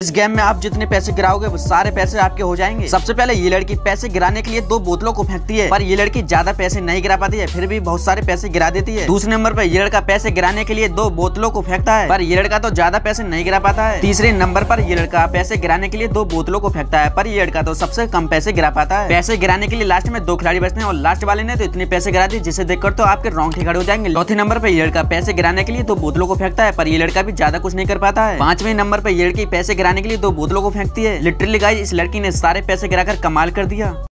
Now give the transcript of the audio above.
इस गेम में आप जितने पैसे गिराओगे, वो सारे पैसे आपके हो जाएँगे। सबसे पहले ये लड़की पैसे गिराने के लिए दो बोतलों को फेंकती है, पर ये लड़की ज़्यादा पैसे नहीं गिरा पाती है, फिर भी बहुत सारे पैसे गिरा देती है। दूसरे नंबर पर ये लड़का पैसे गिराने के लिए दो बोतलों को फेंकता है, पर ये लड़का तो ज़्यादा पैसे नहीं गिरा पाता है। तीसरे नंबर पर ये लड़का पैसे गिराने के लिए दो बोतलों को फेंकता है, पर ये लड़का तो सबसे कम पैसे गिरा पाता है। पैसे गिराने के लिए लास्ट में दो खिलाड़ी बचते हैं, और लास्ट वाले ने तो इतने पैसे गिरा दिए, जिसे देखकर तो आपके रोंगटे खड़े हो जाएँगे। चौथे नंबर पर ये लड़का पैसे गिराने के लिए दो बोतलों को फेंकता है, पर ये लड़का भी ज़्यादा कुछ नहीं कर पाता है। पाँचवें नंबर पर ये लड़की पैसे गिराने के लिए दो बोतलों को फेंकती है। लिटरली गाइस इस लड़की ने सारे पैसे गिराकर कमाल कर दिया।